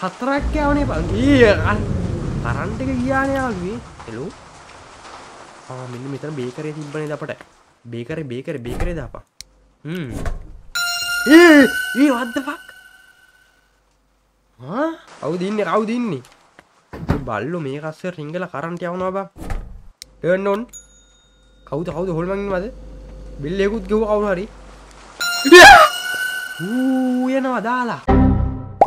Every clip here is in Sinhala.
හතරක් යවනේ බං ඊය කරන්ට් එක ගියානේ යාළුවේ හෙලෝ ආ මෙන්න මෙතන බේකරේ තිබ්බනේ අපට බේකරේ බේකරේ බේකරේ දාපන් හ්ම් ඒ ඒ what the fuck ආ කවුද ඉන්නේ කවුද ඉන්නේ ඒ බල්ලෝ මේ කස්සේ රිංගලා කරන්ට් යවනවා බං ටර්න් ඔන් කවුද කවුද හොල්මන් ඉන්නවද බෙල් එකකුත් ගෙවුවා කවුරු හරි ඌ යනවා දාලා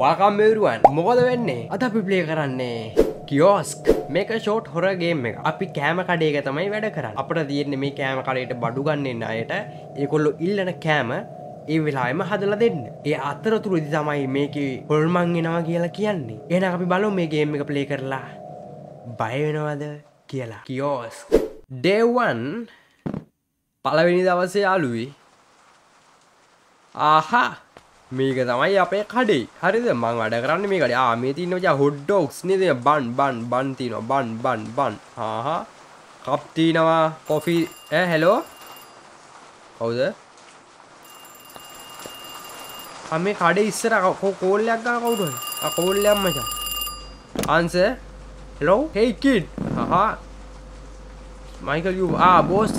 වාකම් මෙවරුවන් මොකද වෙන්නේ? අද අපි ප්ලේ කරන්නේ කියෝස්ක් මේක ෂෝට් හොර ගේම් එක අපි කෑම කඩේක තමයි වැඩ කරන්න. අපට තියෙන්නේ මේ කෑම කඩේට බඩු ගන්නන්න අයට ඒකොල්ලො ඉල්ලන කෑම ඒ වෙලාම හදල දෙන්න. ඒ අතරතුරදි තමයි මේක හොල්මංගෙනවා කියලා කියන්නේ. එන අපි බලු මේ ගේම් එක ප්ලේ කරලා බයවෙනවද කියලා. කියෝස් ඩේවන් පලවෙනි දවසේ යාලුවී ආහා! මේක තමයි අපේ කඩේ. හරිද? මං වැඩ කරන්න මේ කඩේ. ආ මේ තියන්න ජා හොඩ්ඩෝක්ස් නේද බන් බන් බන් තියනවා. බන් බන් බන් ආහා. කප් තියනවා. කොෆි ඈ හෙලෝ කවුද මේ කඩේ ඉස්සර කෝල්ලයක් ගා කවුරු හරි කෝල්ලයක් මචං. Answer hello hey kid. හහා මයිකල් යූ ආ බෝස්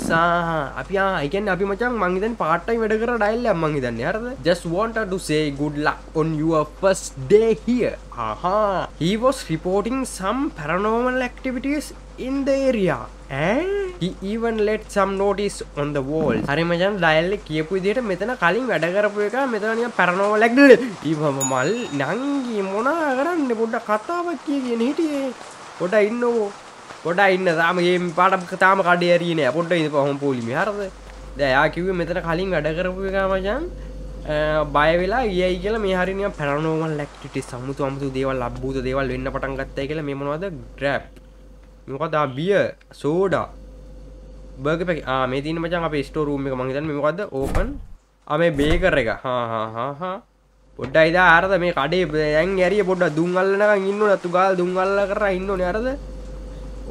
අපි අයිකන් අපි මචන් මංගේතන් පාටයි වැඩ කර ඩයිල්ල මං හිතන්න. හරද? Just wanted to say good luck on your first day here. Aha. He was reporting some paranormal activities in the area. And he even let some notice on the wall. හරි මචන් ඩයල්ල කියපු විදිහට මෙතන කලින් වැඩ කරපු එක මෙතන නිකන් paranormal activity. ඊවම මල් නංගි මොනා කරන්න? පොඩ්ඩක් කතාවක් කිය කියන හිටියේ. පොඩ්ඩක් ඉන්නකෝ පොඩ ඉන්න. තාම ඒ පාට තාම කඩේ ඇරියන පොඩ්ඩ ඉ පහම පොලිම. හරද දයා කිව මෙතන කලින් වැඩ කරපු එක මචන් බය වෙලා ඒ කියල මේ හරිනිය පැරනෝමල් ලක්ට සමුතු අමුතු දේවල් ලබ්බූත දේවල් වෙන්න පටන් ගත්තයි කියල මෙමනවද ග්‍රප් මොකදා බිය සෝඩා බර්ග පැ මේ තින මචන් අප ස්ටෝරූම එක මහිතන් මොකද ඕපන් අමේ බේකර එක. හාහාහා පොඩ්ඩ ඉදා අරද මේ කඩේ ඇන් ඇරිය පොඩ්ඩ දුංගල්ලනක ඉන්න නතු ගල් දුංගල්ල කර ඉන්න නරද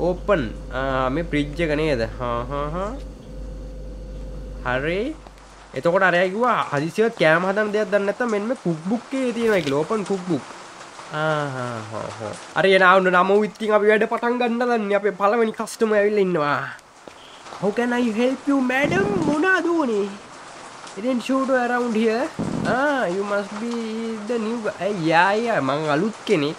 ඕපන් ah, මේ ප්‍රිජ්ජක නේද? හරි. එතකොට අරයකිවා හදිසිව කෑම හදන් දෙයක් දන්නත මෙම කුක්බුක්කේ තියෙනයි ලෝපන් කුක්බුක්. Ah, අරය නවන්න නම විත්තින් අපි වැඩ පටන් ගන්න දන්න. අපේ පලවනි කස්ටම ඇවිල්ල ඉන්නවා. හෝකැනයි හෙල්පිය මැඩම් මොනා දූනේ ඉතින් ෂූට ඇරවුන්ඩ හිය you must be the new යාය මං අලුත් කෙනෙක්.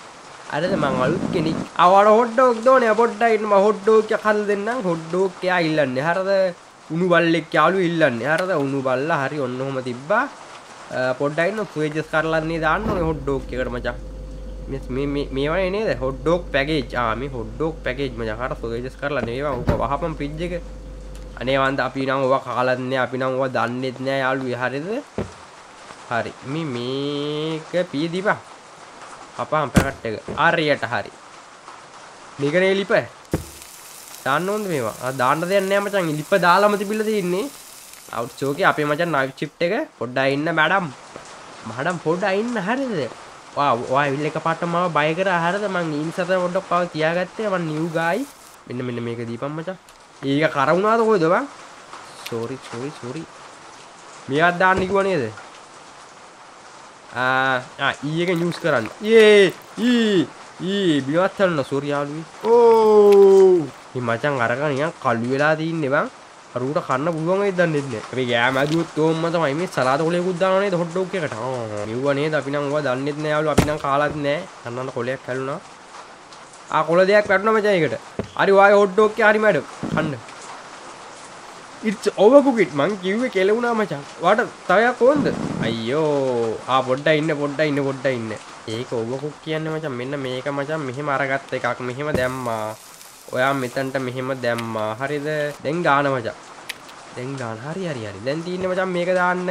අරද මං අලුත් කෙනෙක්. අවට හොඩ්ඩෝක් දෝනය පොඩ්ඩයිටම හොඩ්ඩෝක කල් දෙන්නම්. හොඩ්ඩෝකයා ඉල්ලන්න හරද උුණු බල්ලෙක් යාලු ඉල්ලන්න. හරද උුණු බල්ල හරි ඔන්න හොම තිබ්බා. පොඩ්ඩයින්න සුවජස් කරලන්නේ දාන්න හොඩ්ඩෝක් එකට මචා. මේවා නේද? හොඩ්ඩෝක් පැකේජ් ආම හොඩ්ඩෝක් පැකේජ් මජහර සුවජස් කරලා නේවා උප වහපම් පිජ්ජක අනේවන්ද අපි නම් ඔව කාලන්න අපි නම් ඔව දන්නෙත් නෑ යාලු හරිද? හරි. මේ මේක පීදිපා අපහම් පැකට් එක. ආරයට හරි. මේකනේ ලිප. දාන්න ඕනද මේවා? දාන්න දෙයක් නෑ මචං. ලිප දාලාම තිබිලා තියෙන්නේ. අවුට්සෝකේ අපේ මචං නයිට් ෂිෆ්ට් එක පොඩ්ඩක් ඉන්න මැඩම් මඩම් පොඩ්ඩක් ඉන්න හරිද? වා ඔයා විල් එක පාට මාව බය කරා හරිද? මං ඉන්සත පොඩ්ඩක් පාව තියාගත්තේ. මං නිව් ගායි මෙන්න මෙන්න මේක දීපන් මචං. ඒක කරවුණාද කොයිද බං? සෝරි සෝරි සෝරි මේවත් දාන්න කිව්වා නේද? ඊක නිියස් කරන්න ඒ ඊ බිවත්තරන්න සූරයාලුවී ඕ මචන් අරගනිය කල්ලු වෙලා තින්න බං අරුට කන්න පුළුවන් දන්න මේ ගෑම දුත් තෝමතමයි මේ සලාත කොලෙ ුද්දානේ හොඩ්ඩෝක එකට නිවනේ අපිනංවා දන්නෙත් නෑවලු අපිනම් කාලත් නෑ කන්නන්න කොලයක් කැලුණා ආ කොල දෙයක් පැටන මචයකට අරිවාය හොඩ්ඩෝක හරි මැඩ කන්න ඉට් ඔවකුකිට මං කිව්ව කෙලවුණා මචන් වට තවයක් කොන්ද අයියෝ. ආ පොඩ්ඩ ඉන්න පොඩ්ඩ ඉන්න පොඩ්ඩ ඉන්න. ඒක ඔවකුක් කියන්න මචන් මෙන්න මේක මචන් මෙහෙම අරගත්ත එකක්. මෙහෙම දැම්මා. ඔයා මෙතන්ට මෙහෙම දැම්මා. හරිද? දැන් ගාන මචන් දැන් ගාන. හරි හරි හරි. දැන් තියන්න මචන් මේක දාන්න.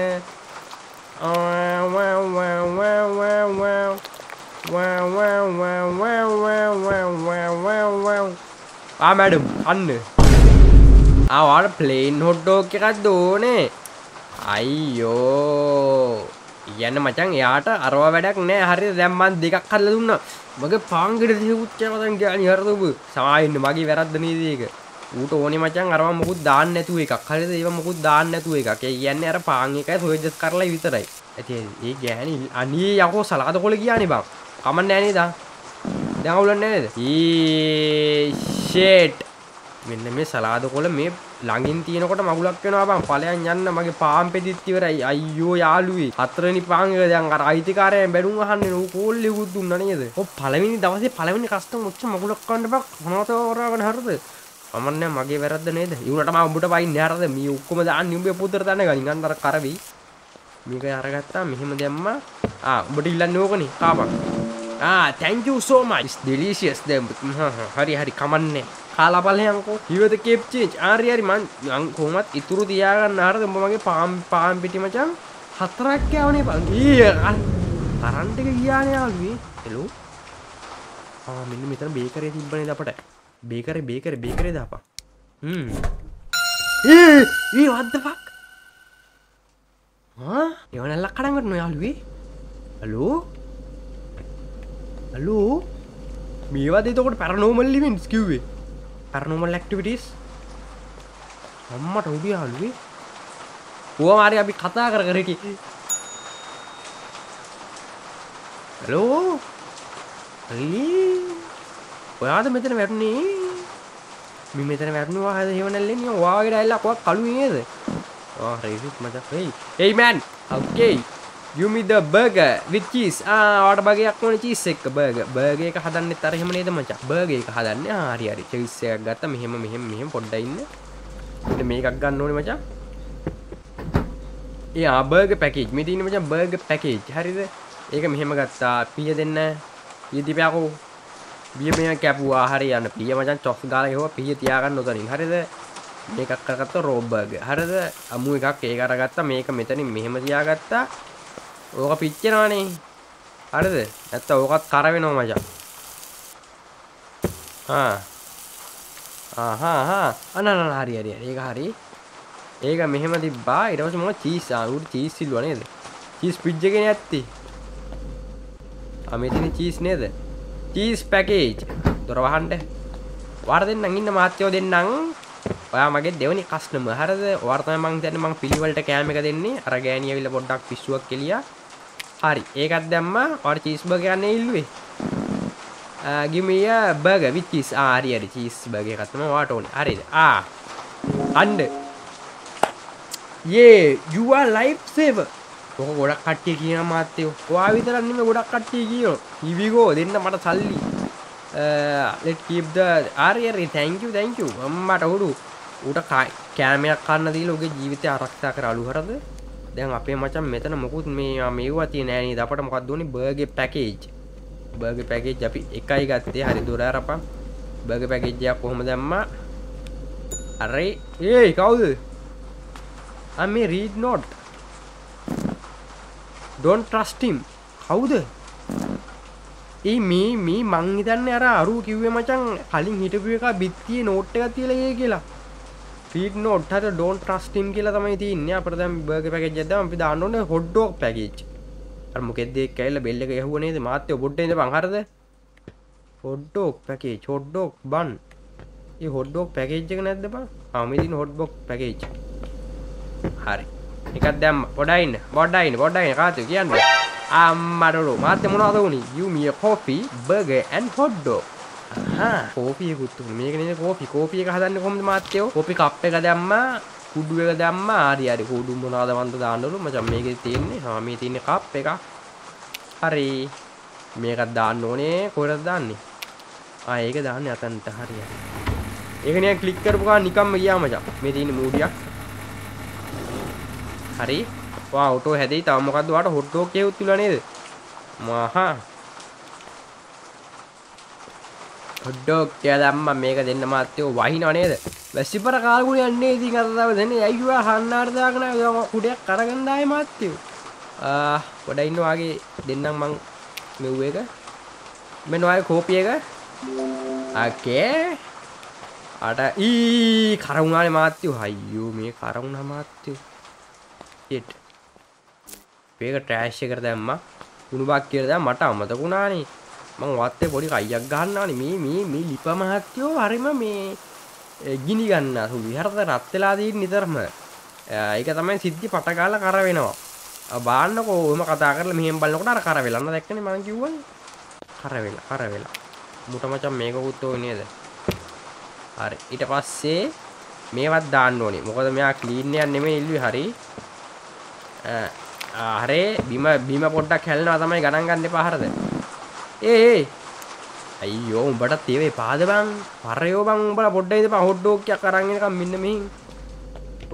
ආ මැඩම්. අන්න. ආවාට ප්ලේන් හොඩ්ඩෝක් එකක් දෝනේ අයියෝ. යන්න මචන් එයාට අරවා වැඩක් නෑ. හරි දැම්මන් දෙකක් කල්ල දුන්න. මගේ පාංගට දියකුච්චමතන් ගානි හරතුබ සමායින්න මගේ වැරද්ද නීදක ඌට ඕනි මචන් අරවා මුකුත් දාන්න නැතුව එකක්. හරිද? ඒව මුකුත් දාන්න නැතුව එකක්. කියන්න අර පාං එකයි සොයජස් කරලා විතරයි. ඇති ඒ ගෑනි අනිය යකෝ සලාද කොල කියන්නේ බං. කමන්න නෑ නේද? දැන් අවුලන්නේ නේද ඊ ෂේට් මෙන්න මේ සලාද කොළ මේ ළඟින් තියෙනකොට මගුලක් වෙනවා බං. ඵලයන් යන්න මගේ පාම් පෙදිත් ඉවරයි. අයියෝ යාළුවේ. හතරවෙනි පාංග දැන් අර අයිතිකාරයන් බැනුම් අහන්නේ නෝ කෝල්ලෙකුත් දුන්නා නේද? ඔව් පළවෙනි දවසේ පළවෙනි කස්ටම් ඔච්ච මගුලක් ගන්න බං. මොනවද හොරාගෙන හරිද? මමන්නේ මගේ වැරද්ද නේද? ඊුණට මම උඹට වයින්නේ හරිද? මේ ඔක්කොම දාන්නේ උඹේ පුතට තන ගනින්. අන්න අර කරවි. මේක අරගත්තා. මෙහෙම දැම්මා. ආ උඹට ඉල්ලන්නේ ඕකනේ. කාපන් ආ thank you so much. Delicious. දැන් හරි හරි. කමන්නේ. කාලා බලයන්කෝ ඉවද කේප් චේන්ජ් ආරි හරි මං මං කොහොමත් ඉතුරු තියාගන්න හරිද? උඹ මගේ පාම් පාම් පිටි මචං? හතරක් යවනේ බං ඊය කරන්ට් එක ගියානේ යාළුවේ. හෙලෝ ආ මෙන්න මෙතන බේකරේ තිබ්බනේ අපට? බේකරේ බේකරේ බේකරේ දාපන්. හ්ම්. ඒ ඒ what the fuck? ආ එවනල්ලක් කඩන් ගන්න යාළුවේ. හලෝ හලෝ මේවාද එතකොට පැරනෝමල් ලිවෙන්ස් කිව්වේ. පැරනෝමල් ඇක්ටිවිටස් අම්මට උඩිය හලුවේ ඕවාමාරය අපි කතා කර කරකි හලෝ ඔයාද මෙතන වැටුනේ? මි මෙතන වැටනවා හද හෙවනල්ලෙන් වාගේ ඇල්ලක්වක් කලු නේද? රේසිත් මච. hey hey man okay give me the burger with cheese. ආ ඔයාට බගයක් ඕනේ cheese එක burger burger එක හදන්නෙත් අර එහෙම නේද මචං? Burger එක හදන්නේ. ආ හරි හරි. Cheese එකක් ගත්තා. මෙහෙම මෙහෙම මෙහෙම පොඩ්ඩක් ඉන්න. ඊට මේකක් ගන්න ඕනේ මචං. ඒ ආ burger package. මේ තියෙන්නේ මචං burger package. හරිද? ඒක මෙහෙම ගත්තා. පීය දෙන්න. පීය දීපයකෝ බිය මෙහෙම කැපුවා. හරි යන්න. පීය මචං චොස් ගාලා ගෙවුවා පීය තියාගන්න උතනින්. හරිද? මේකක් කරගත්ත රෝබ් බර්ගර් හරිද? අමු එකක් ඒක අරගත්තා. මේක මෙතනින් මෙහෙම තියාගත්තා. ඕක පිච්චෙනවානේ හරිද? නැත්නම් ඕකත් කර වෙනවා මචං. ආ ආහා ආහා. අනන හරි හරි හරි. ඒක හරි. ඒක මෙහෙම තිබ්බා. ඊට පස්සේ මොකද චීස් ආ උඩ චීස් සිල්ුවා නේද? චීස් ෆ්‍රිජ් එකේ නැත්තේ ආ මෙතන චීස් නේද? Cheese package. දොර වහන්න. වාර දෙන්නම්. ඉන්න මාත්‍යෝ දෙන්නම්. ඔයා මගේ දෙවනි කස්ටමර් හරිද? ඔයාට තමයි මං දැන් මං පිළිවෙලට කෑම එක දෙන්නේ. අර ගෑණි ඇවිල්ලා පොඩ්ඩක් පිස්සුවක් කෙලියා. හරි. ඒකත් දැම්මා. ඔයාට චීස් බර්ගර් ගන්න ඉල්ලුවේ. give me a burger with cheese. ආ හරි හරි. චීස් බර්ගර් එකක් තමයි ඔයාට ඕනේ. හරිද? ආ අන්න යේ you are life saver ඔක ගොඩක් කට්ටිය කියන මාත්‍යෝ. ඔයා විතරක් නෙමෙයි ගොඩක් කට්ටිය කියනවා. ඉවිගෝ දෙන්න මට සල්ලි. let keep the හරි හරි. thank you thank you. අම්මට උඩු. ඌට කෑමයක් කන්න දීලා උගේ ජීවිතය ආරක්ෂා කර අලු හරද? දැන් අපේ මචං මෙතන මොකුත් මේ මේවා තියෙන නෑ නේද? අපට මොකක්ද උනේ? බර්ගර් පැකේජ් බර්ගර් පැකේජ් අපි එකයි ගත්තේ. හරි දොර අරපන්. බර්ගර් පැකේජ් එකක් කොහොම දැම්මා? අරේ ඒයි කවුද? I may read not. Don't trust him. කවුද? ඒ මේ මේ මං හිතන්නේ අර අරු කිව්වේ මචං කලින් හිටපු එක බිත්තියේ නෝට් එකක් තියලා ගියේ කියලා. ෆීඩ් නෝට් හර ඩෝන්ට් ට්‍රස්ට් හිම් කියලා තමයි තියෙන්නේ. අපිට දැන් බර්ගර් පැකේජ් එකක් දාම. අපි දාන්න ඕනේ හොට් ඩොග් පැකේජ් අර මොකෙද්ද ඒක කැවිලා බෙල් එක යහුව නේද? මාත්‍ය පොඩ්ඩේ ඉඳපන්. හරිද? Hot dog package hot dog bun ඒ හොට් ඩොග් පැකේජ් එක නැද්ද බං ආ මේ දින හොට් ඩොග් පැකේජ් හරි. එකක් දැම්ම. පොඩ්ඩයි ඉන්න. පොඩ්ඩයි ඉන්න. පොඩ්ඩයි ඉන්න. කාතු කියන්නේ? අම්මඩලු මාත්‍ය මොනවද උනේ you me a coffee burger and hot dog ආ කෝපි එකකුත් උනේ. මේක නේද කෝපි? කෝපි එක හදන්නේ කොහොමද මාත්‍යෝ? කෝපි කප් එක දැම්මා කුඩු එක දැම්මා. හරි හරි. කුඩු මොනවද වන්ද දාන්නලු. මචං මේකේ තියෙන්නේ. හා මේ තියෙන්නේ කප් එක හරි. මේකත් දාන්න ඕනේ. කොහෙද දාන්නේ? ආ ඒක දාන්නේ අතන්ට. හරි හරි. ඒක නිකන් ක්ලික් කරපු ගමන් නිකම්ම ගියා මචං. මේ තියෙන්නේ මූඩියක්. හරි. වා ඔටෝ හැදෙයි. තව මොකද්ද? ඔයාට හොට් ඩොග් කියවුත් තියලා නේද? මහා. හොට් ඩොග් කියලා දැම්මා. මේක දෙන්න මාත්‍යෝ වහිනව නේද? වැසිපර කාලගුණ යන්නේ ඉතින් අර තව දෙන්නේ. අයියෝ හන්නාට දාගෙන කුඩයක් අරගෙන ආයේ මාත්‍යෝ. ආ පොඩ ඉන්න වාගේ දෙන්නම් මං මෙව් එක. මෙන්න වාගේ කෝපි එක. ඕකේ අට ඊ කරවුණානේ මාත්‍යෝ. අයියෝ මේ කරවුණා මාත්‍යෝ. ෂිට් මේක ට්‍රෑෂ් එකට දැම්මා. කුණු බක් කියලා දැම්ම. මට අමතක වුණානේ. මං වත්තේ පොඩි කයියක් ගන්නවානේ. මේ මේ මේ ලිප මහත්තයෝ හරිම මේ ගිනි ගන්න සුළු විහරත රත් වෙලා තියෙන නිතරම. ඒක තමයි සිද්ධි පට ගාලා කර වෙනවා. බාන්නකෝ ඔහම කතා කරලා මෙහෙම බලනකොට අර කර වෙලන්න දැක්කනේ මං කිව්වනේ. කර වෙලා කර වෙලා. මුට මචං මේකකුත් ඕනේ නේද? හරි. ඊට පස්සේ මේවත් දාන්න ඕනේ. මොකද මෙයා ක්ලීන් එකක් නෙමෙයි ඉල්ලුවේ. හරි. හරේ බිම බිම පොඩ්ඩක් හැලෙනවා තමයි ගණන් ගන්න එපා හරිද? ඒ ඒ. අයියෝ උඹට තේවේ පාද බං පරයෝ බං උඹලා පොඩ්ඩක් ඉඳපන් හොට් ඩොග් එකක් අරන් එනකම් මෙන්න මෙහින්.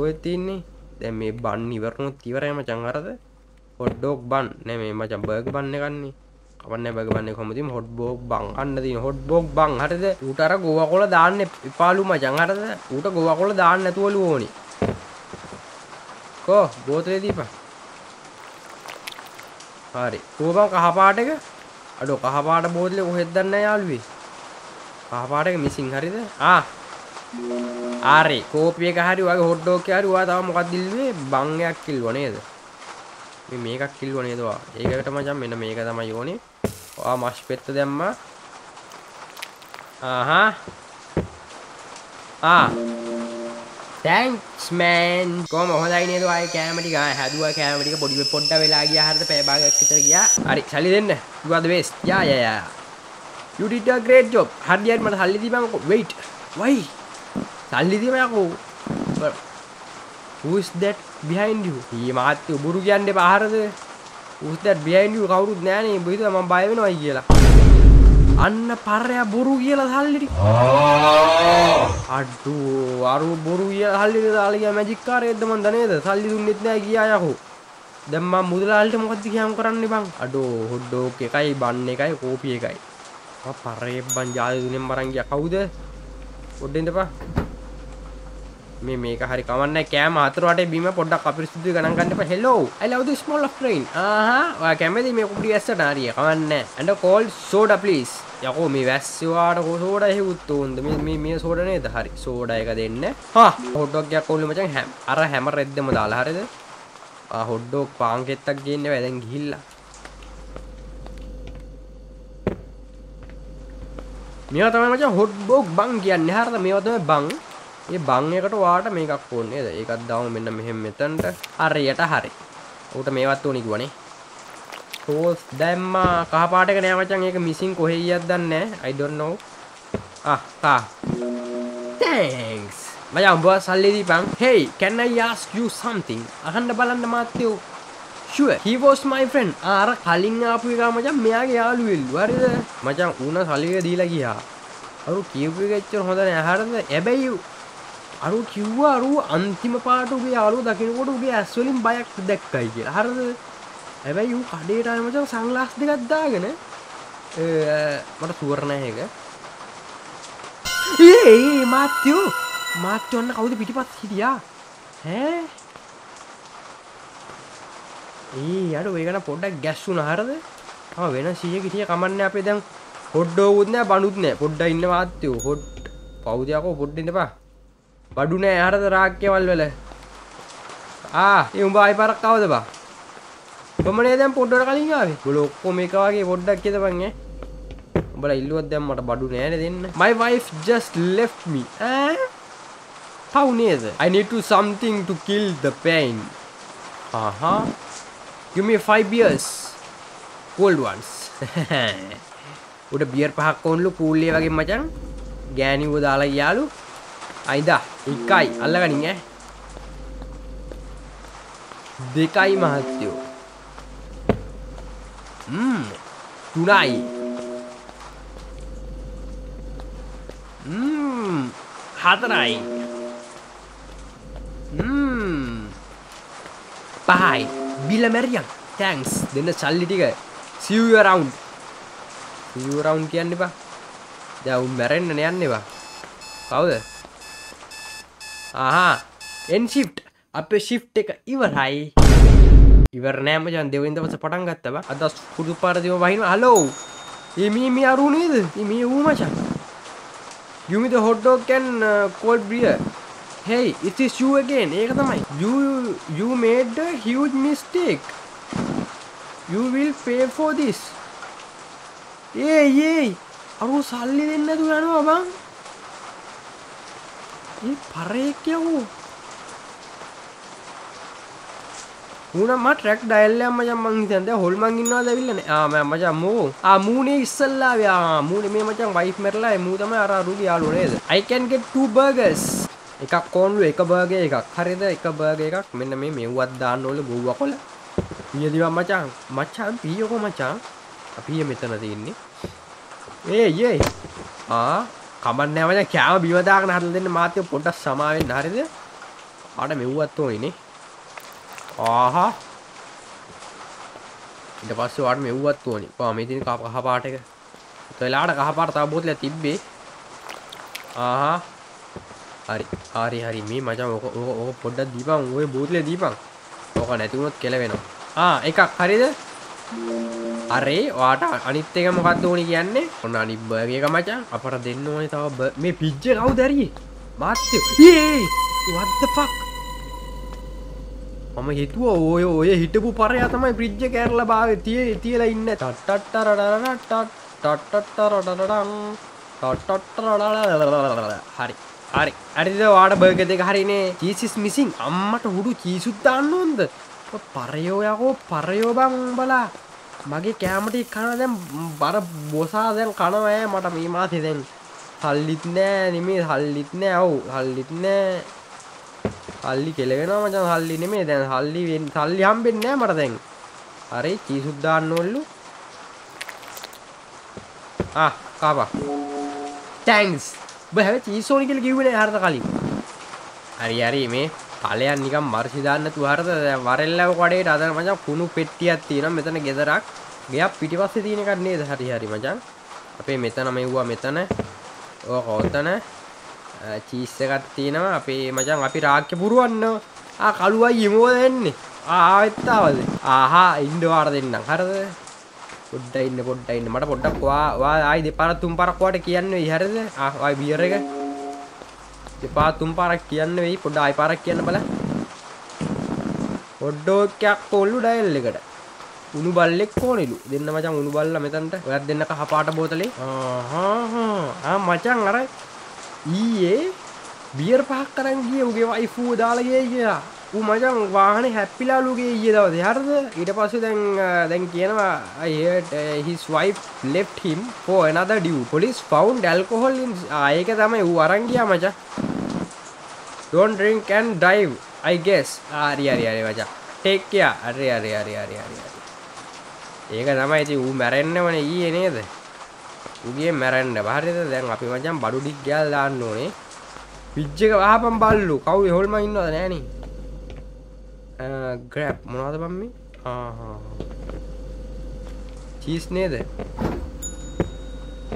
ඔය තින්නේ දැන් මේ බන් ඉවරුනොත් ඉවරයි මචං හරිද හොට් ඩොග් බන්. නෑ මේ මචං බර්ගර් බන් එකන්නේ. කවන්නේ බර්ගර් බන් එක කොහමද හොට් බොග් බන් කන්න තියෙන හොට් බොග් බන් හරිද? ඌට අර ගෝවා කොල දාන්න එපාලු මචං හරිද ඌට ගෝවා කොල දාන්න නැතුවලු ඕනි කෝ බෝතලේ දීපන්. හරි. කෝබන් කහපාට එක. අඩෝ කහපාට බෝතලේ කොහෙද දන්නේ යාළුවේ? කහපාට එක මිසින් හරිද? ආ. ආරේ කෝපි එක හරි වගේ හොට් ඩොග් එක හරි ඔයා තව මොකක්ද ඉල්ලුවේ? බන් එකක් කිල්ලුවා නේද? මේ මේකක් කිල්ලුවා නේද? ඔයා ඒකට මචං මෙන්න මේක තමයි ඕනේ. ඔයා මෂ් පෙත්ත දැම්මා. ආහා. ආ. තැන්ක්ස් මෑන් කොහම හොඳයි නේද? ඔය කෑම ටික හැදුවා කෑම ටික පොඩි පොඩ්ඩ වෙලා ගියා හරිද? පැය භාගයක් විතර ගියා. හරි සල්ලි දෙන්න. You are the best. Yeah yeah yeah. You did a great job. හරියට මට සල්ලි දීපන්කෝ wait. Why? සල්ලි දීම යකෝ who is that behind you? ඊ මාත්‍ය උබුරු කියන්නේ පාහරද who is that behind you? කවුරුත් නෑනේ උඹ හිතුවා මම බය වෙනවයි කියලා අන්න පරයා බොරු කියලා සල්ලි ටික අඩෝ අරු බොරු කියලා සල්ලි ටික දාලා ගියා මැජික් කාරේද්ද මන්ද නේද සල්ලි දුන්නෙත් නෑ ගියා යකෝ දැන් මම මුදලාලිට මොකද්ද කියම් කරන්නේ බං? අඩෝ හොඩ්ඩෝක් එකයි බන් එකයි කෝපි එකයි. ආ පරේ බං ජාති දුන්නෙන් මරන් ගියා. කවුද? පොඩ්ඩෙන් ඉඳපන් මේ මේක හරි කවන්නේ කෑම හතර වටේ බීම පොඩ්ඩක් අපිරිසුදු ගණන් ගන්න එපා. Hello i love the smell of rain. ආහා ඔයා කැමති මේ කුඩි ඇස්සට? හරිය කවන්නේ and a cold soda please. යකෝ මේ වැස්සේ වාට සෝඩා එහෙවුත් ඕන්ද? මේ මේ මේ සෝඩා නේද? හරි සෝඩා එක දෙන්න. හා හොට් ඩොග් එකක් ඕනේ මචං. හැම අර හැම රෙද්දම දාලා හරිද ආ හොට් ඩොග් පාන් කෙත්තක් ගේන්නේ වැ දැන් ගිහිල්ලා. මේවා තමයි මචං හොට් ඩොග් බං කියන්නේ. හරිද? මේවා තමයි බං. ඒ බං එකට වාට මේකක් ඕනේ නේද? ඒකත් දාමු මෙන්න මෙහෙම මෙතනට. හරියට හරි. ඌට මේවත් ඕනි කිව්වනේ. ටෝස් දැම්මා. කහ පාට එක නෑ මචං. ඒක මිසින් කොහෙ ගියක්ද දන්නේ නෑ. I don't know ආ තා thanks මචං උඹ සල්ලි දීපන්. Hey can I ask you something? අහන්න බලන්න මාත්‍යෝ. Sure he was my friend. අර කලින් ආපු එක මචං මෙයාගේ යාළුවෙල්ලු හරිද? මචං ඌන සල්ලි දීලා ගියා. අරු කියපු එක එච්චර හොඳ නෑ. හරිද? හැබැයි අරු කිව්වා අරු අන්තිම පාට උගේ යාළුව දකින්නකොට උගේ ඇස් වලින් බයක් දැක්කයි කියලා. හරිද? හැබැයි ඌ කඩේට ආව මචං සන්ග්ලාස් දෙකක් දාගෙන මට සුවර් නැහැ ඒක. ඒ ඒ මාත්‍යෝ මාත්‍යෝ ඔන්න කවුද පිටිපස්ස හිටියා? ඈ? ඒ අර ඔය ගන පොඩ්ඩක් ගැස්සුණා හරිද? ආ වෙන 100 කිටිය කමන්නේ අපේ දැන් හොඩ්ඩෝවුත් නෑ බණුත් නෑ. පොඩ්ඩක් ඉන්න මාත්‍යෝ හොඩ් පවුදයකෝ පොඩ්ඩ ඉඳපා බඩු නෑ හරිද රාක්කවල් වල? ආ ඒ උඹ ආයි පාරක් ආවද බා? කොමනේ දැන් පොඩ්ඩට කලින් ආවේ? බල ඔක්කොම එක වගේ පොඩ්ඩක් කියදපන් ඈ? උඹලා ඉල්ලුවත් දැන් මට බඩු නෑනේ දෙන්න. My wife just left me. ඈ? How නේද i need to something to kill the pain. Aha. Give me 5 beers cold ones. උඩ බියර් පහක් ඕන්ලු කූල්ලේ වගේ මචං. ගෑනිව දාලා යාලු. අයිදා එකයි. අල්ලගනින් ඈ. දෙකයි මහත්තයෝ. තුනයි. හතරයි පහයි. බිල මැරියන්. තැන්ක්ස් දෙන්න සල්ලි ටික. See you around. See you around කියන්න එපා. දැන් උන් මැරෙන්න නේ යන්න එපා. කවුද? ආහා. එන් ෂිෆ්ට් අපේ ෂිෆ්ට් එක ඉවරයි. ඉවර නෑ මචන් දෙවෙනි දවසේ පටන් ගත්තා බා. අද පුදු පාරදීම වහිනවා. හලෝ ඒ මේ මේ අරු නේද? ඒ මේ ඌ මචන්. Give me the hot hey it is you again. ඒක තමයි. You you made a huge mistake. You will pay for this. ඒ ඒ අරු සල්ලි දෙන්න නැතුව යනවා බං. ඒ පරේක් යවෝ ඌනම ට්‍රැක් ඩයල්ලයක් මචං මං හිතන්නේ. දැන් හොල්මන් ඉන්නවද ඇවිල්ලානේ ආ මම මචං මූ ආ මූනේ ඉස්සල්ලා ආ මූනේ මේ මචං වයිෆ් මැරලා ඒ මූ තමයි අර අරුගේ යාළුවා නේද? I can get two burgers. එකක් කෝන්ු එක බර්ගේ එකක්. හරිද? එක බර්ග එකක්. මෙන්න මේ මෙව්වත් දාන්නෝල ගුව කොල පියදිවා මචාන් මච්චාන් පීයකො මචාන් අපිය මෙතන තියන්නේ. ඒ ඒ ආ කමන්න ඇමච කෑම බිවදාගන හර දෙන්න. මාතය පොටක් සමාවෙන් හරිද? අට මෙව්වත්තෝ ඉනේ ආහා. ඉට පස්ස වාට මෙව්වත් ඕනි. පාමතින කහපාටක තොලාට කහපාට තබෝතල තිබ්බේ. ආහා. හරි හරි හරි. මේ මචං ඕක ඕක ඕක පොඩ්ඩක් දීපන්. ඔය බෝතලේ දීපන්. ඕක නැති වුණොත් කෙලවෙනවා. ආ එකක් හරිද? අරේ වාට අනිත් එක මොකක්ද ඕනි කියන්නේ? ඔන්න අනිත් බර්ගර් එක මචං. අපට දෙන්න ඕනේ තව මේ පිජ්ජ කවුද ඇරියේ? මාත්‍යෝ. ඒ what the fuck? මම හිතුව ඔය ඔය හිටපු පරයා තමයි බ්‍රිජ්ජ කෑරලා බාවෙ තිය තියලා ඉන්න. ටට්ටටරඩරට ටට්ටටරඩරඩන් ටට්ටටරඩරඩ හරි හරි. අරිද වාඩ බර්ග දෙක හරිනේ. චීසිස් මිසින් අම්මට හුඩු චීසුත්තාන්න ඕොන්ද? පරයෝයකෝ පරයෝ බං බලා මගේ කෑමටි කන දැම් බර බොසා දැන් කනවෑ මට මීමා තිදෙන් හල්ලිත් නෑ නෙමේ හල්ලිත් නෑ. ඔවු හල්ලිත් නෑ. හල්ලි කෙලගෙන මචන් හල්ලි නෙමේ. දැන් හල්ලිෙන් සල්ලි හම්බෙන් නෑ මට දැන්. හරි චීසුද්දාන්න ඔල්ලු කාපා. ටැන්ස් ඔබ හැම චීසෝනි කියල කිව්වනේ හරත කලින්. හරි හරි. මේ පලයන් නිකම් මර්සිදාන්න තුහරත වරල්ලව කොඩේට අදර මචන් කුණු පෙට්ටියක් තියෙන මෙතන ගෙදරක්. ගයක් පිටිපස්සේ තියෙන එකක් නේද? හරි හරි මචන් අපේ මෙතන මෙව්වා මෙතන. ඕ කෝතන චීස් එකක් තියෙනවා. අපේ මචන් අපි රාක්්‍ය පුරුවන්න. කළුවයි යමුව දෙන්නේ ආවෙත්තාවද ආහා ඉන්ඩවාර දෙන්නම්. හරද? පොඩ්ඩක් ඉන්න පොඩ්ඩක් ඉන්න. මට පොඩ්ඩක් වා වා ආයි දෙපාරක් තුන් පාරක් වාට කියන්න වෙයි. හරිද? ආ ආයි බියර් එක. දෙපා තුන් පාරක් කියන්න වෙයි. පොඩ්ඩක් ආයි පාරක් කියන්න බලන්න. පොඩ්ඩෝක්යක් කොල්ලු ඩයල් එකට. උණු බල්ලෙක් ඕනෙලු. දෙන්න මචං උණු බල්ලා මෙතනට. ඔයත් දෙන්න කහ පාට බෝතලේ. ආහා ආ මචං අර ඊයේ බියර් පහක් කරන් ගියේ. උගේ වයිෆූ දාලා ගියේ කියලා. මචන් වාහන හැප්පිලාලුගේ ඊය දව දෙහරද ඊට පස්සේ දැන් දැන් කියනවා හිස් වයි ලෙප් හිම් හෝ එනද ඩියව් පොලිස් ෆවන්් ඇල්කොහොල් ආයක තමයි වූ අරංගිය මචා. ඩොන්රිකන් ඩයිව් අයිගෙස් ආරි අරි අරි වචා ටෙක්කයා අරි අරි අරි අරි අරි ඒක තමයි ති වූ මැරෙන්න්න වන ඊයේ නේද? උගේ මැරෙන්න්න බාරිද දැන් අපි මචන් බඩුඩික් ගෑල් දාන්න ඕනේ. විච්ජක වාහපම් බල්ලු. කවු හොල්ම ඉන්නවද? නෑනේ. Uh, ග්‍රැප් මොනවද බම් මේ ආහා චීස් නේද?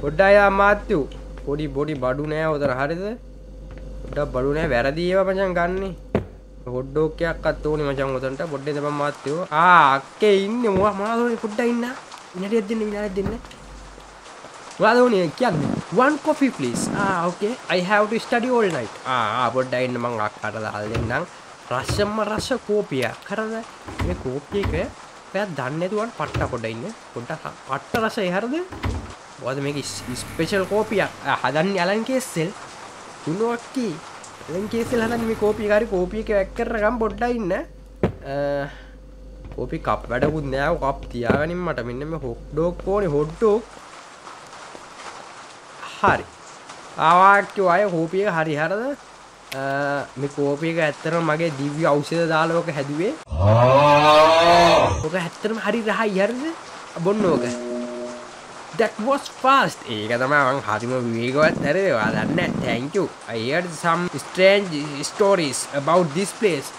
පොඩ්ඩයි ආ මාත්තු පොඩි පොඩි බඩු නෑ උතන හරිද? පොඩ්ඩක් බඩු නෑ. වැරදි ඒවා මචං ගන්නෙ. හොඩ්ඩෝක්කයක් අත් ඕනේ මචං උතන්ට පොඩ්ඩේ දෙපන් මාත්තු ආ අක්කේ ඉන්නේ. මොනවා මොනවද ඕනේ? පොඩ්ඩක් ඉන්න. විනාඩියක් දෙන්න විනාඩියක් දෙන්න. මොනවද ඕනේ කියන්නේ? one coffee please. ah okay. I have to study all night. ආ පොඩ්ඩක් ඉන්න. මං අක්කට දාලා දෙන්නම් රශ්ම රශ කෝපිය. කරද? මේ කෝපියක පැත් දන්නතුවන් පට්ට කොඩඉන්න කොඩ පට්ට රස එහරද? වද මේ ස්පේෂල් කෝපියක්. හදන්න අලන්ගේ සෙල් තුුණුවක්කි ලකේසෙල් හදන් මේ කෝපිකාරි කෝපියක වැක් කරගම් බොඩ්ඩ ඉන්න. කෝපි කප් වැඩකුත් නෑ. කප් තියාගනින් මට. මෙන්න මේ හොක්්ඩෝක් ඕන. හොඩ්ඩෝ හරි. ආවාක්්‍යෝ අය කෝපිය හරි හරද? මේ කෝපයක ඇත්තරම මගේ දිව්‍ය අවෂද දාලෝක හැදුවේ. ඕක ඇත්තරම හරි රහ යරද බොන්න ඕක. දැක්වොස් පාස්ට ඒක තමවන් හරිම වේගවත් ඇරවා දන්න තැංකු අයට සම් ස්ටේන්ජ් ස්ටෝරිස් බව් ඩිස්පලේස්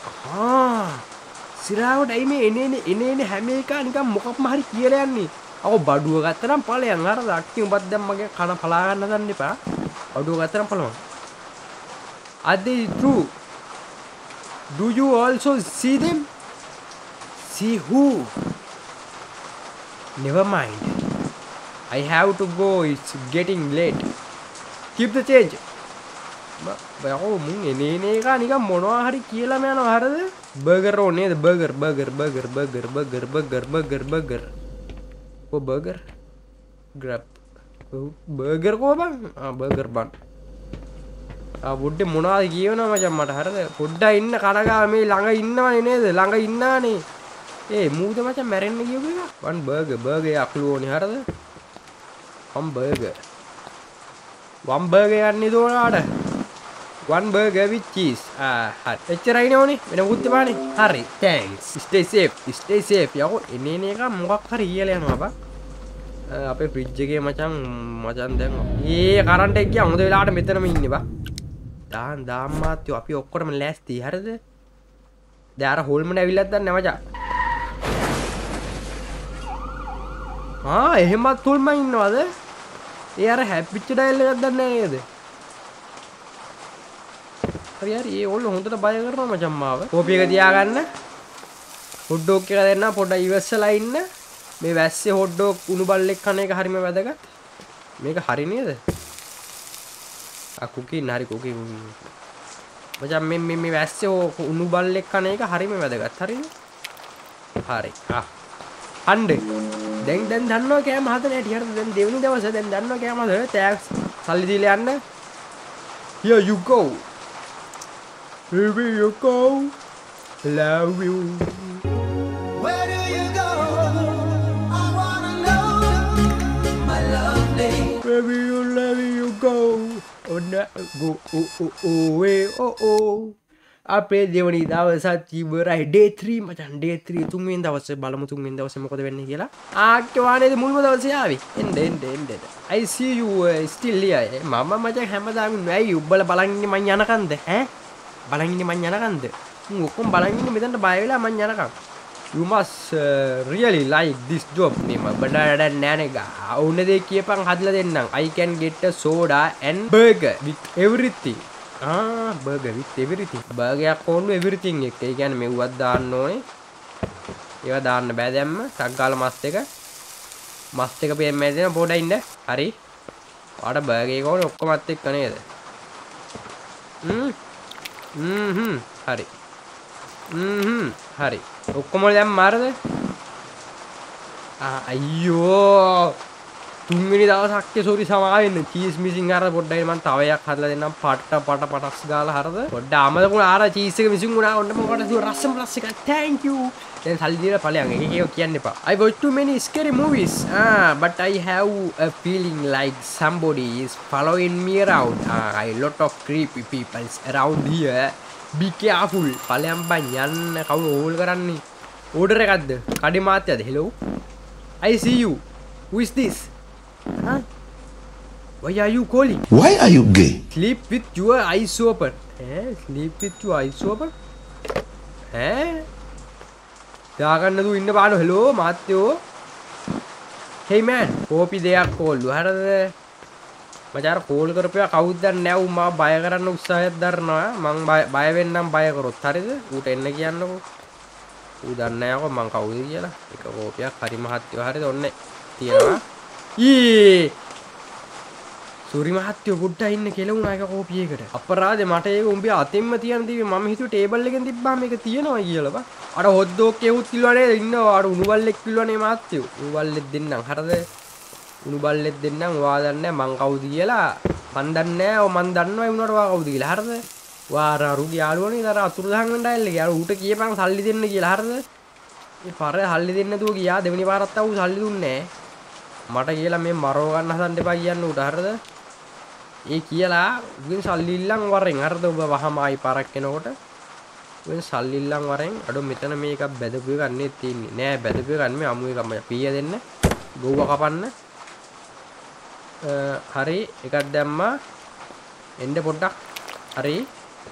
සිරාවට ඇයි මේ එනන එනන හැම එක නිකම් මොකක් මහරි කියලයන්නේ ඔව බඩුව ගත්තරම් පලයන් අර දක්කිව බත් දැම්මගේ කන පලාගන්න දන්න එපා. අඩුව ගත්තරම් පළවා are they true do you also see them see who never mind i have to go it's getting late keep the change bio මුන් එනේ එනේ එක නිකන් මොනවා හරි කියලාම යනවා හරිද බර්ගර් ඕ නේද burger burger burger burger burger burger burger burger Oh burger grab burger කෝ බං බර්ගර් බන් පොඩ්ඩේ මොනවද කියවනවා මචං මට? හරිද? පොඩ්ඩක් ඉන්න කනගා මේ ළඟ ඉන්නවනේ නේද? ළඟ ඉන්නානේ. ඒ මූද මචං මැරෙන්න කියපු එක? වන් බර්ගර් බර්ගර් අක්ලු ඕනේ. හරිද? වන් බර්ගර් වන් බර්ගර් යන්නේ දෝනාට වන් බර්ගර් with cheese. ආ හරි. එච්චරයි ඕනේ. වෙන මොකුත් එපානේ. හරි. thanks. stay safe. stay safe. යකෝ එනේ එන එක මොකක් හරි කියලා යනවා බා. අපේ ෆ්‍රිජ් එකේ මචං මචං දැන් ඒ කරන්ට් එක ගියා. හොඳ වෙලාවට මෙතනම ඉන්නේ බා. දාන් දාම්මාත්‍යෝ අපි ඔක්කොටම ලෑස්ති. හරිද? දැන් අර හොල්මන ඇවිල්ලත් දන්නේ මචං. ආ එහෙමත් හොල්ම ඉන්නවද? ඒ අර හැප්පිච්ච ඩයල් එකක් දන්නේ නේද? හරි හරි. ඒ ඔල්ල හොඳට බය කරනවා මචං මාව. කෝපි එක තියාගන්න. හොට් ඩොග් එක දෙන්න පොඩ්ඩක් ඉවස්සලා ඉන්න. මේ වැස්සේ හොට් ඩොග් උණු බල්ලෙක් කන එක හරිම වැදගත්. මේක හරි නේද? අකුකින් හරි කුකි මචන් මෙ මේ වැස්සෝ උුණු බල්ලෙක් කන එක හරිම වැදගත්. හරි. හරි අන්ඩ දැන් දැන් දන්න කෑම හතන ටියට දැන් දෙවුණු දවස දැන් දන්න කෑමද තෑක්ස් සල්ලිදිල යන්න. ය යුකෝ යුකෝ ලැවූ ඔන්න ඕ අපේ දෙවනි දවසත් චීවරයි ඩේත්‍රී මචන් ඩේත්‍රී තුන්ෙන් දවස බලමු තුන්ෙන් දවස මොකද වෙන්න කියලා. ආක්්‍යවානයද මුල්ම දවසයාවේ එන්ඩ එන්ඩ එන්ඩ අයිසිය ස්ටිල්ලිය මම මච හැමදාම වැයි උබ්බල බලන්න මං යනකන්ද? හැ බලගිනි මං යනකන්ද? ඔක්කොම් බලගින්න මෙතට බයවෙලා මං යනකක් you must uh, really like this job. නේම බඩඩ නෑනේ ගා. ඕන දේ කියපන් හදලා දෙන්නම්. I can get a soda and burger with everything. ආ බර්ගර් with everything. බර්ගර් එකක් ඕන everything එක. ඒ කියන්නේ මෙව්වත් දාන්න ඕනේ. ඒවා දාන්න බෑ දැම්ම. ටක් ගාලා මස් එක. මස් එක පෙම්මේ දෙන පොඩ ඉන්න. හරි. එක ඕනේ. ඔක්කොමත් එක්ක නේද? හරි හරි. ඔක්කොමොල දැම් මාරද? අයියෝ. තුන්වෙනි දවසක්්‍ය සොරි සමාවෙන්න චීස් මිසින් හර පොඩ්ඩයිමන් තවයක් හදල දෙන්නම්. පට්ට පට පටස් ගාල හරද? පොඩ්ඩ අමදපු ආර චීසක විසින් ගුණා ඔන්නම පට රස්සම් ලස්සක තැංක දැන් සල්දිර පලයන් එකෝ කියන්න එපා. අයි බොට්ටුමනි scary movies but I have feeling like somebody is following me around. uh, I lot of creepy peoples around here. Be careful ඵලයන් බං යන්න කවුරු ඕල් කරන්නේ? ඕඩර් එකක්ද? කඩේ මාත්‍යද? hello? I see you. Who is this? Huh? Why are you calling? Why are you gay? Sleep with your eyes open. Eh? Sleep with your eyes open? Eh? දාගන්න දු ඉන්න බාන. හෙලෝ මාත්‍යෝ. Hey man, කෝපි දෙයක් කෝල්ලු හරද? මචාර කෝල් කරපුවා කවුද දන්නේ නැහැ. උන් මාව බය කරන්න උත්සාහයක් දරනවා. මං බය- බය වෙන්නම් බය කරොත් හරිද? ඌට එන්න කියන්නකෝ. ඌ දන්නේ නැහැ යකෝ මං කවුද කියලා. එක කෝපියක් හරි මහත්යෝ හරිද? ඔන්න තියෙනවා. ඊ සූරි මහත්තයෝ පොඩ්ඩක් ඉන්න කෙලුණා එක කෝපියකට. අපරාධේ මට ඒක උඹේ අතින්ම තියන දීවි. මම හිතුව ටේබල් එකෙන් තිබ්බා මේක තියෙනවා කියලා බා අර හොත් ඩොග් කෙවුත් කිල්ලවා නේද? ඉන්නවා. අර උණු බල්ලෙක් කිල්ලවනේ මහත්තයෝ. උණු බල්ලෙක් දෙන්නම්. හරිද? උණු බල්ලෙක් දෙන්නම් ඔයා දන්නේ නැහැ මං කවුද කියලා. මං දන්නේ නැහැ ඔව් මං දන්නවා ඒ උනාට ඔයා කවුද කියලා. හරිද? ඔයා අර අරුගේ යාළුවනේ අර අතුරුදහන් වෙන්න ඇල්ලේ අර ඌට කියපන් සල්ලි දෙන්න කියලා. හරිද? ඒ පාර සල්ලි දෙන්න නැතුව ගියා. දෙවෙනි පාරත් ආව ඌ සල්ලි දුන්නේ නැහැ. මට කියලා මේ මරව ගන්න හදන්න එපා කියන්න ඌට. හරිද? ඒ කියලා උගෙන් සල්ලි ඉල්ලන් වරෙන්. හරිද? ඔබ වහම ආයි පාරක් එනකොට. උගෙන් සල්ලි ඉල්ලන් වරෙන්. අඩෝ මෙතන මේක බැදපු එක ගන්නේ තියෙන්නේ. නෑ බැදපු එක ගන්න මේ අමු එක මම පීය දෙන්න. ගොව්ව කපන්න. අ, හරි. එකක් දැම්මා. එන්න පොඩ්ඩක්. හරි.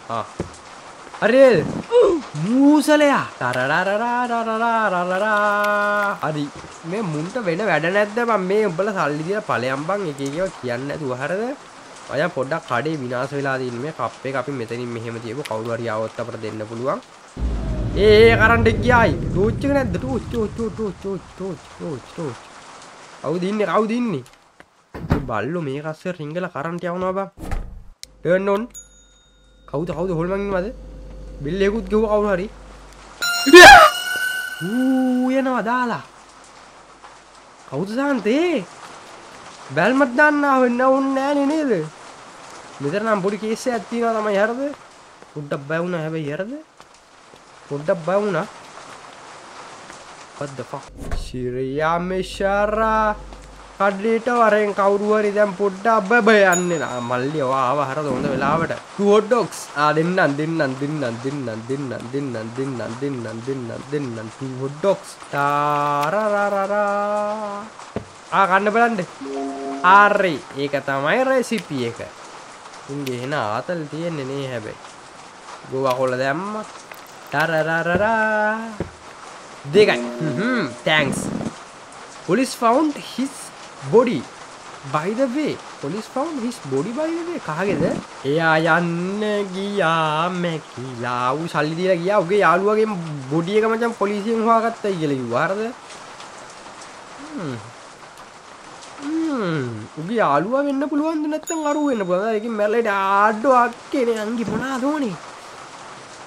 ආ. හරි. මූසලයා. තරරරරරරරරරරා හරි මේ මුන්ට වෙන වැඩ නැද්ද මම මේ උඹලා සල්ලි දීලා ඵලයන් බං එක එකව කියන්නේ නැතුව හරිද අය පොඩ්ඩක් කඩේ විනාශ වෙලා තියෙන මේ කප් එක අපි මෙතනින් මෙහෙම තියපු කවුරු හරි ආවොත් අපිට දෙන්න පුළුවන් ඒ ඒ කරන්ට් එක ගියායි ටෝච් එක නැද්ද torch torch torch torch torch torch torch කවුද ඉන්නේ කවුද ඉන්නේ මේ බල්ලෝ මේක අස්සේ රිංගලා කරන්ට් යවනවා බං. ටර්න් ඔන් කවුද කවුද හොල්මන් ඉන්නවද? බිල් එකකුත් ගෙව්ව කවුරු හරි? ඌ යනවා දාලා. කවුද සාන්තේ? බැල්මත් දාන්න වෙන්න උන්නේ නෑනේ නේද? මෙතන නම් පොඩි කේස් එකක් තියෙනවා තමයි හරිද? පොඩ්ඩක් බය වුණා හැබැයි හරිද? පොඩ්ඩක් බය වුණා. What the fuck? ශිරයා මෙෂාරා. කඩ්ලීට වරෙන් කවුරුවරි දැම් පොඩ්ඩ අබ යන්න මල්ලි වාව හර හොඳ වෙලාවට. ටෝඩොක්ස් ආ දෙන්නන් දෙන්නන් දෙන්නන් දෙන්නන් දෙන්නන් දෙන්නන් දෙන්නන් දෙන්නන් දෙන්නන් දෙන්නන් හොඩ්ඩොක්ස් තාරරරරා ආ කන්න බලන්ඩ ආර්රි. ඒක තමයි රැසිපිය එක. උන්ගේ එෙන ආතල් තියෙන්නේ නේ හැබැයි. ගෝවා කොල්ල දැම්ම? ටරරරරා දෙකයි. Thanks police found his body by the way police found his body බයිදවේ කහගෙද? එයා යන්න ගියා මැකිලා. වූ සල්ලිදිල ගියා. ඔගේ යාළුවගේ බොඩියක මචන් පොලිසියෙන් හවාගත්තයි කියල වාරද උගේ යාලුව වෙන්න පුළුවන්ද නැත්තම් අරු වෙන්න පුළුවන් ඒක මැරලට ආඩ්ඩෝ අක්කේනේ අංගි මොනාද ඕනේ?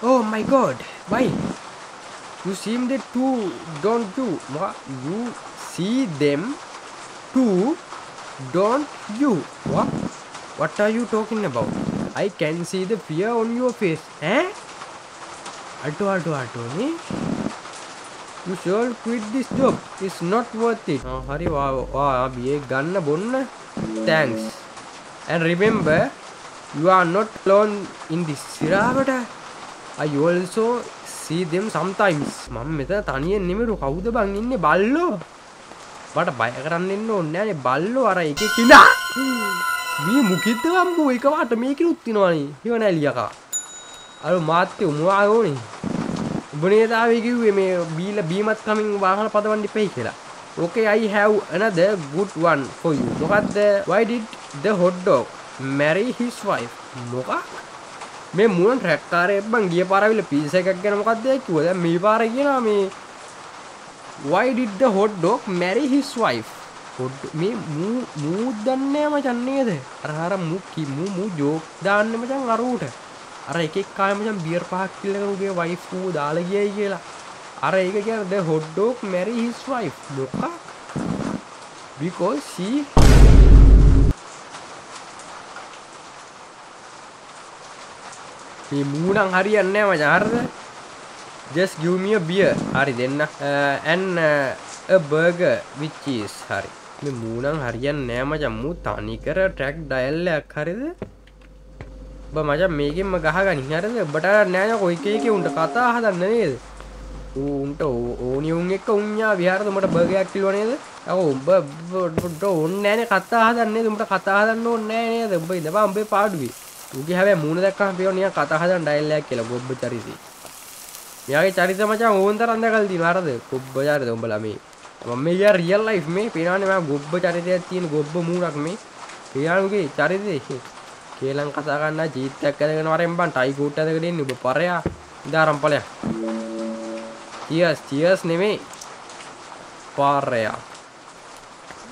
Oh my god. Why? You seem that too don't you? You see them? Too don't you. What? What are you talking about? I can see the fear on your face eh? Alto alto alto eh? you should quit this job? It's not worth it. Oh, hari වා වා බියේ ගන්න බොන්න thanks. And remember you are not alone in this සිරාවට I also see them sometimes. මම මෙතන තනියෙන් නෙමෙයි කවුද බං ඉන්නේ? බල්ලෝ. මට බය කරන්න එන්න ඕන්න ඇනේ බල්ලෝ අර එක කිනා මේ මුකිත්තවම්බූ එකවාට මේක උත්තිනවානේ හිවනෑ ලියකා අර මාත්‍ය උමවාගෝනේ උබනේදාවකිවේ මේ බීල බීමත් කමින් වාහන පදවන්ඩි පෙයි කියලා. ඕකේ අයි හැව් ඇනද ගුට්වන් හොය මොකක්ද වයිඩිට්ද හොඩ්ඩෝක් මැරි හිස් වයි මොකක්? මේ මුවන් රැක්කාරය එබන් ගිය පරවිල පිස එකක් ගැන මොකක්දය කිවද මේ පාර කියෙන මේ why did the hot dog marry his wife? හොඩ් මේ මූ මූත් දන්නේ මචන් නේද? අර අර මූ කි මූ මූ ජෝක් දාන්නේ මචන් අරුවට අර එකෙක් කාය මචන් බියර් පහක් කිල්ලගෙන උගේ වයිෆ් ඌ දාලා ගියයි කියලා. අර ඒක කියන්නේ the hot dog marry his wife. මොකක්? Because she මේ මූණන් හරියන්නේ නැහැ මචං. හරිද? Just give me a beer. හරි දෙන්න. Uh, and uh, a burger with cheese. හරි. මේ මූණන් හරියන්නේ නැහැ මචං. මූ තනිකර ට්‍රැක් ඩයල් එකක් හරිද? ඔබ මචං මේකෙන්ම ගහගනි හරිද? ඔබට නෑ නෝ කොයි කේකේ උන්ට කතා හදන්න නේද? උන්ට ඕනි උන් එක්ක උන්යා විහාරද උඹට බර්ගර් එකක් කිලුවා නේද? ඔව් උඹ උඹට ඕනේ නෑනේ කතා හදන්න නේද? උඹට කතා හදන්න ඕනේ නෑ නේද? උඹ ඉඳපන් උඹේ පාඩුවේ. උගේ හැබැයි මූණ දැක්කම පේනවා නිකන් කතා හදන ඩයල් එකක් කියලා ගොබ්බ චරිතේ මෙයාගේ චරිත මචං ඕන් තරම් දැකලා තියෙනවා හරිද ගොබ්බ චරිත උඹලා මේ. මම මේ යා රියල් ලයිෆ් මේ පේනවනේ මම ගොබ්බ චරිතයක් තියෙන ගොබ්බ මූණක් මේ. පේනවනේ චරිතේ කේලම් කතා කරන්න ජීවිතයක් ඇදගෙන වරෙන් බං ටයි කූට් ඇදගෙන ඉන්නේ ඔබ පරයා. ඉදාරම් ඵලයක්. චියර්ස් චියර්ස් නෙමෙයි. පාරයා.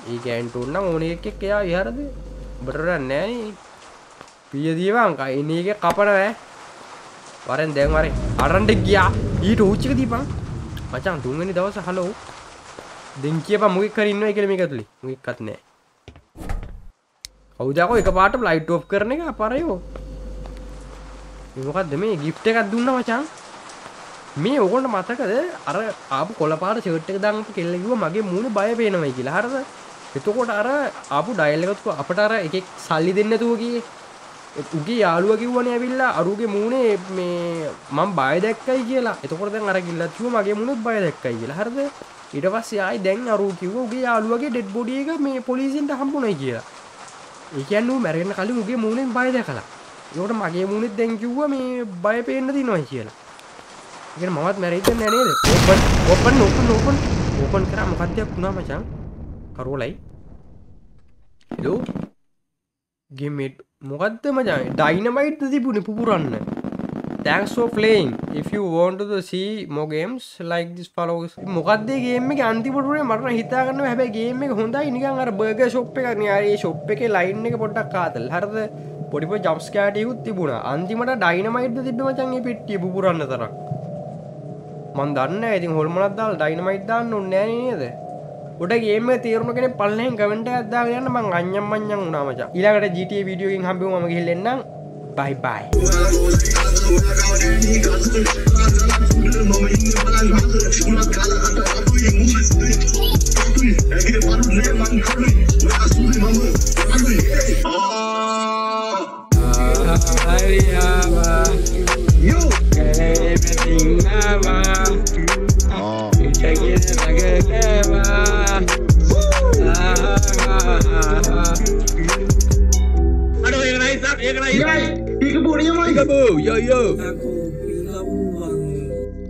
ඒ ගෑන්ට උන්න ඕනේ එකෙක් එයා විහරද? ඔබට නෑ නේ පියදීවන් කයින එක කපනවෑ වරෙන් දැන් වරේ අරන්ට ගියා. ඊට ඌච්චික දීපන්. මචං තුන්වෙනි දවස හලෝ දෙන් කියපන් මොකෙක් කර ඉන්නවා කියලා මේක ඇතුලේ. මොකෙක්වත් නෑ කවුදකෝ එක පාට ලයිට් ඔෆ් කරන එක? අපරයෝ. මේ මොකද්ද? මේ ගිෆ්ට් එකක් දුන්නා මචං. මේ ඕගොල්ලෝ මතකද? අර ආපු කොළපාට ෂර්ට් එක දාන්නත් කෙල්ල කිව්වා මගේ මූණ බය පේනවයි කියලා. හරිද? එතකොට අර ආපු ඩයල් එකත් අපට අර එකෙක් සල්ලි දෙන්න නැතුව ගියේ. උගේ යාලුව කිව්වන ඇවිල්ලා අරුගේ මූුණේ මේ මං බය දැක්කයි කියලා එතකොට දැන් අරගිල්ලත්ව මගේ මුණුත් බය දැක්කයි කියලා හරද ඉට පස් යයි දැන් අරු කිව්ව උගේ යාලුවගේ ඩෙඩ් බොඩිය එක මේ පොලිසින්ට හම්බුණයි කියලා ඒකන්නු මැරෙන කලින් උගේ මූුණෙන් බය දැකලා යොට මගේ මූුණෙත් දැංකිව්ව මේ බය පේන්න ති නොයි කියලා ඉගෙන මවත් මැරයිත නැනේද open open open open open කර මොකක්දයක් වුණා මචන් කරෝලයි හලෝ ගෙමෙට් මොකක්ද මජයි ඩයිනමයිට් තිබුණි පුපුරන්න? තැක්ස් ලයින් ඕන්ටද මෝගේම්ස් ලයික් දිස් පලෝ මොකක්දේගේම අන්තිපුටේ මරන හිතාගන්න හැබැගේම හොඳයි. නිකන් අර බර්ග ශොප් එක නියාරයේ ශොප් එක ලයින් එක පොඩ්ඩක් කාතල්. හරද? පොඩිප ජම්ස් කෑටයකුත් තිබුණ. අන්තිමට ඩයිනමයිට් තිබමචන්ගේ පිට්ටිය පුරන්න තරක්? මන් දන්න ඇතින් හොල්මනත්දාල් ඩයිනමයිට් දාන්න ඔන්නෑ නේද? ගොඩ ගේම තේරුණ කෙන පල්ලෙන් කමෙන්ට අදාගන්න මං අඥම්මං්ඥන් උනාමචා ඉලාකට ජිටිය වීඩියෝගෙන් හම්බිම මගේ හෙල්ලෙන්නම් bye bye. Ah, ah, ah, ah. Yay! Peekaboo na yung mic! Peekaboo! Yo, yo! Ako, pinauwang.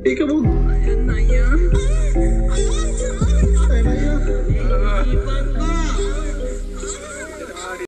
Peekaboo!